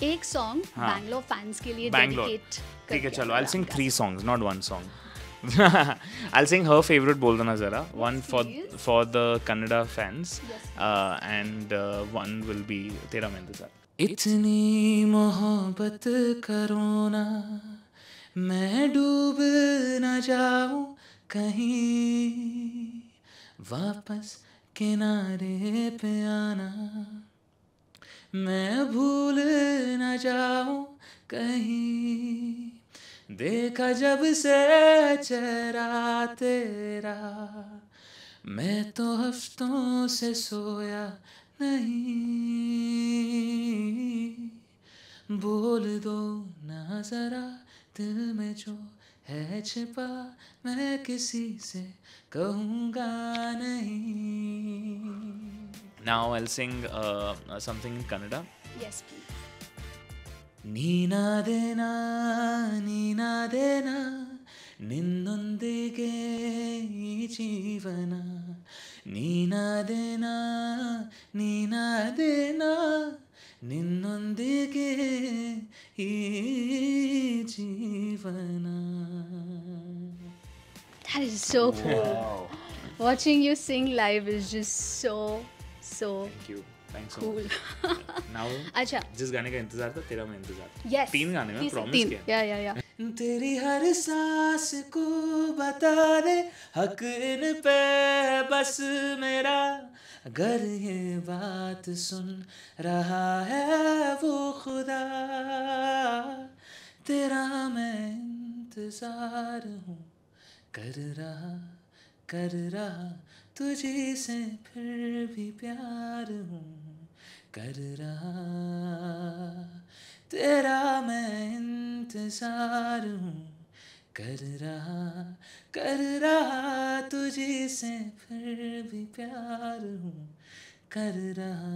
एक सॉन्ग हाँ। बैंगलोर फैंस के लिए डेडिकेट ठीक है चलो I sing three songs not one song I sing her favourite बोल दो ना जरा one for please. For the Kannada fans Yes. And one will be तेरा मैं इंतज़ार इतनी मोहब्बत करो ना मैं डूब न जाऊँ कहीं वापस किनारे पे आना मैं भूल न जाऊँ कहीं। देखा जब से चेहरा तेरा, मैं तो हफ्तों से सोया नहीं। बोल दो ना जरा दिल में जो है छिपा, मैं किसी से कहूँगा नहीं। Now I'll sing uh, something in Kannada. Yes, please. That is so cool. Wow. Watching you sing live is just so so thank you thanks so cool. Now अच्छा जिस गाने का इंतज़ार था तेरा मैं इंतज़ार yes. तीन गाने में प्रॉमिस किया। Yeah yeah yeah. तेरी हर सांस को बता दे हक इन पे बस मेरा। अगर ये बात सुन रहा है वो खुदा। तेरा मैं इंतज़ार हूँ कर रहा कर रहा, तुझी से फिर भी प्यार हूँ। कर रहा, तेरा मैं इंतज़ार हूँ। कर रहा कर रहा, तुझे से फिर भी प्यार हूँ। कर रहा।